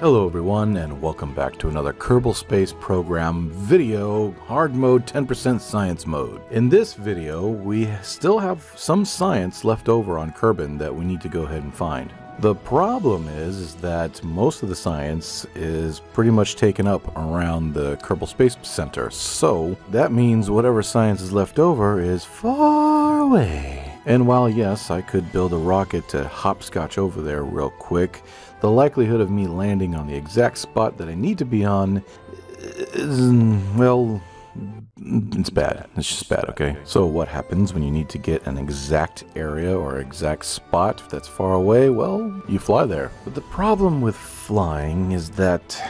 Hello everyone and welcome back to another Kerbal Space Program video, hard mode 10% science mode. In this video, we still have some science left over on Kerbin that we need to go ahead and find. The problem is, is that most of the science is pretty much taken up around the Kerbal Space Center, so that means whatever science is left over is far away. And while yes, I could build a rocket to hopscotch over there real quick, the likelihood of me landing on the exact spot that I need to be on is, well, it's bad. It's just bad, okay? So what happens when you need to get an exact area or exact spot that's far away? Well, you fly there. But the problem with flying is that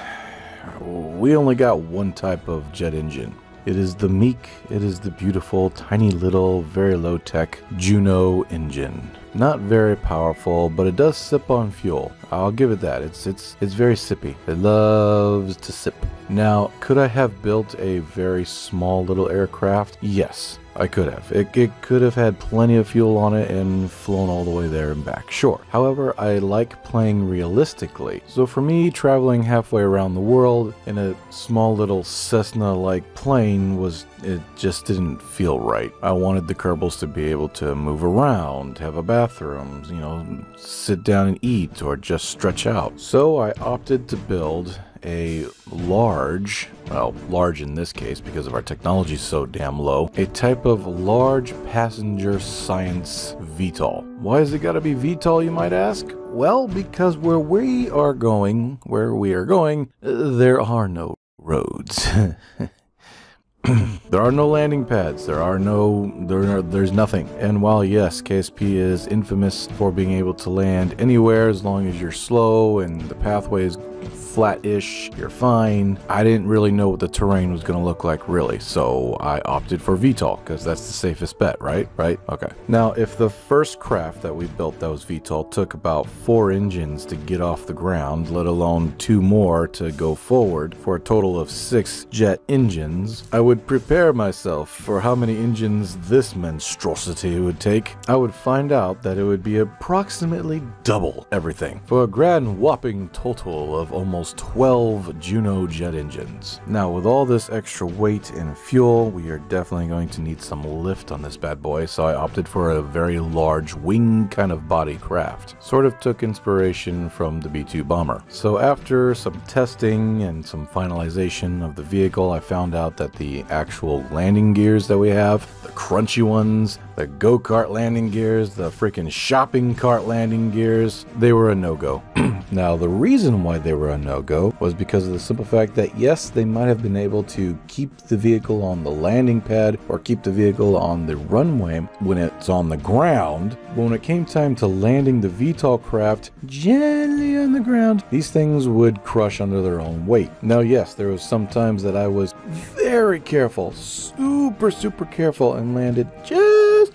we only got one type of jet engine. It is the meek, it is the beautiful, tiny little, very low tech Juno engine. Not very powerful, but it does sip on fuel. I'll give it that. It's it's it's very sippy. It loves to sip. Now, could I have built a very small little aircraft? Yes. I could have. It, it could have had plenty of fuel on it and flown all the way there and back, sure. However, I like playing realistically. So for me, traveling halfway around the world in a small little Cessna-like plane was, it just didn't feel right. I wanted the Kerbals to be able to move around, have a bathroom, you know, sit down and eat, or just stretch out. So I opted to build a large, well, large in this case because of our technology so damn low, a type of large passenger science VTOL. Why has it got to be VTOL, you might ask? Well, because where we are going, where we are going, there are no roads. there are no landing pads. There are no, there are, there's nothing. And while yes, KSP is infamous for being able to land anywhere as long as you're slow and the pathway is flat-ish, you're fine. I didn't really know what the terrain was going to look like really, so I opted for VTOL because that's the safest bet, right? Right? Okay. Now, if the first craft that we built that was VTOL took about four engines to get off the ground, let alone two more to go forward for a total of six jet engines, I would prepare myself for how many engines this monstrosity would take. I would find out that it would be approximately double everything for a grand whopping total of almost almost 12 Juno jet engines. Now with all this extra weight and fuel, we are definitely going to need some lift on this bad boy, so I opted for a very large wing kind of body craft. Sort of took inspiration from the B-2 bomber. So after some testing and some finalization of the vehicle, I found out that the actual landing gears that we have, the crunchy ones, the go-kart landing gears, the freaking shopping cart landing gears, they were a no-go. now, the reason why they were a no-go was because of the simple fact that yes, they might have been able to keep the vehicle on the landing pad or keep the vehicle on the runway when it's on the ground, but when it came time to landing the VTOL craft gently on the ground, these things would crush under their own weight. Now, yes, there was some times that I was very careful, super, super careful, and landed just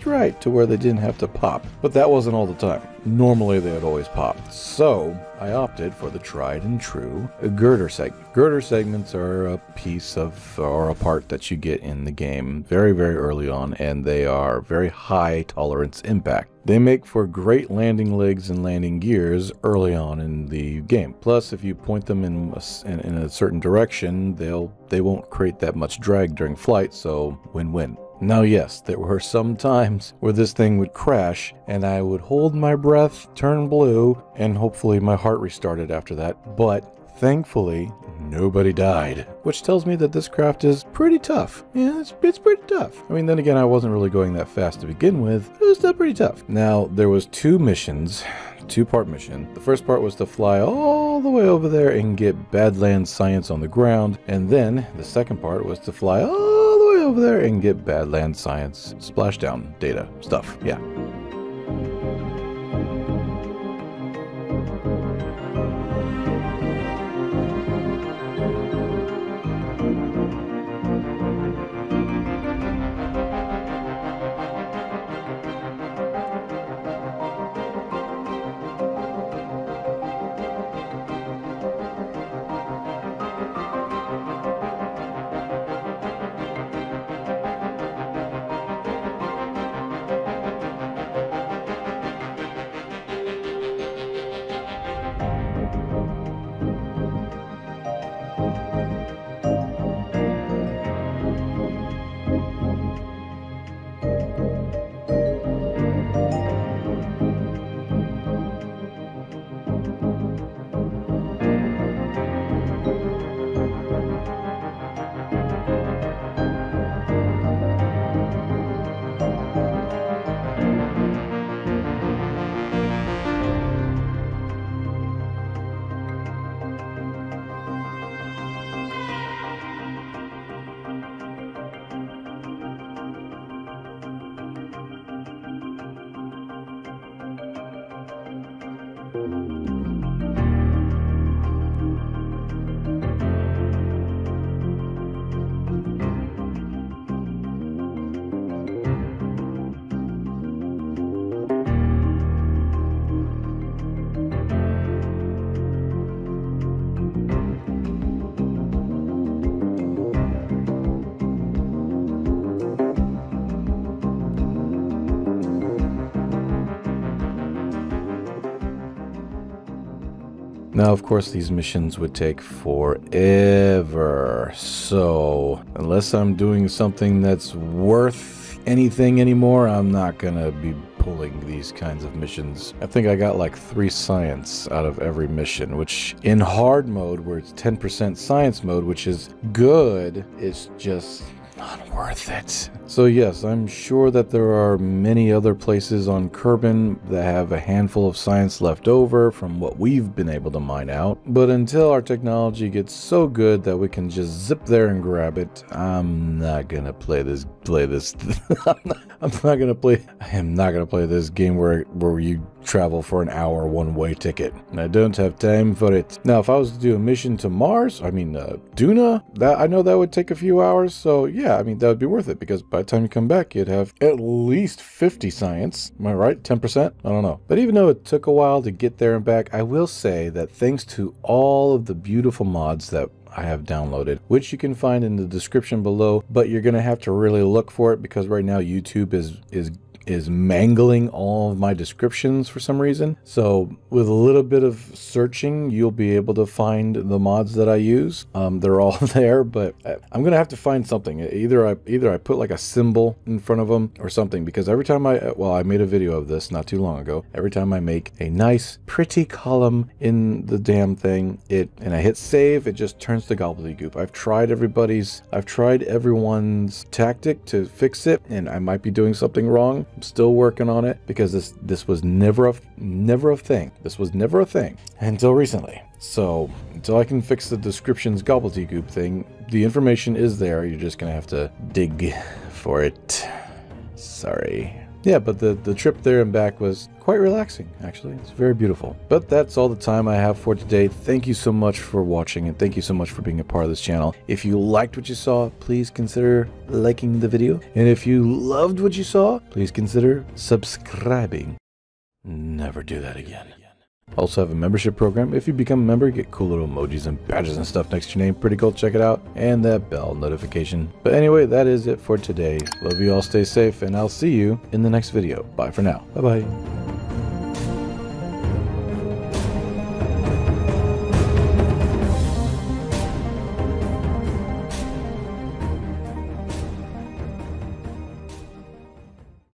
right to where they didn't have to pop. But that wasn't all the time. Normally they'd always pop. So I opted for the tried and true girder segment. Girder segments are a piece of or a part that you get in the game very, very early on, and they are very high tolerance impact. They make for great landing legs and landing gears early on in the game. Plus, if you point them in a, in, in a certain direction, they'll they won't create that much drag during flight, so win-win. Now, yes, there were some times where this thing would crash and I would hold my breath, turn blue, and hopefully my heart restarted after that. But thankfully, nobody died, which tells me that this craft is pretty tough. Yeah, it's, it's pretty tough. I mean, then again, I wasn't really going that fast to begin with. It was still pretty tough. Now, there was two missions two part mission. The first part was to fly all the way over there and get Badlands science on the ground, and then the second part was to fly all over there and get Badland Science splashdown data stuff. Yeah. Música Now, of course, these missions would take forever. So, unless I'm doing something that's worth anything anymore, I'm not gonna be pulling these kinds of missions. I think I got like three science out of every mission, which in hard mode, where it's 10% science mode, which is good, it's just not worth it. So yes, I'm sure that there are many other places on Kerbin that have a handful of science left over from what we've been able to mine out. But until our technology gets so good that we can just zip there and grab it, I'm not gonna play this play this I'm, not, I'm not gonna play I am not gonna play this game where where you travel for an hour one-way ticket. I don't have time for it. Now, if I was to do a mission to Mars, I mean, uh, Duna, that I know that would take a few hours. So yeah, I mean, that would be worth it because by the time you come back, you'd have at least 50 science. Am I right? 10%? I don't know. But even though it took a while to get there and back, I will say that thanks to all of the beautiful mods that I have downloaded, which you can find in the description below, but you're going to have to really look for it because right now YouTube is is is mangling all of my descriptions for some reason. So with a little bit of searching, you'll be able to find the mods that I use. Um, they're all there, but I'm gonna have to find something. Either I either I put like a symbol in front of them or something because every time I well I made a video of this not too long ago. Every time I make a nice pretty column in the damn thing, it and I hit save, it just turns to gobbledygook. I've tried everybody's, I've tried everyone's tactic to fix it, and I might be doing something wrong. I'm still working on it because this this was never a never a thing. This was never a thing until recently. So until I can fix the descriptions gobbledygook thing, the information is there. You're just gonna have to dig for it. Sorry. Yeah, but the, the trip there and back was quite relaxing, actually. It's very beautiful. But that's all the time I have for today. Thank you so much for watching, and thank you so much for being a part of this channel. If you liked what you saw, please consider liking the video. And if you loved what you saw, please consider subscribing. Never do that again. Also have a membership program. If you become a member, get cool little emojis and badges and stuff next to your name. Pretty cool. Check it out. And that bell notification. But anyway, that is it for today. Love you all. Stay safe. And I'll see you in the next video. Bye for now. Bye-bye.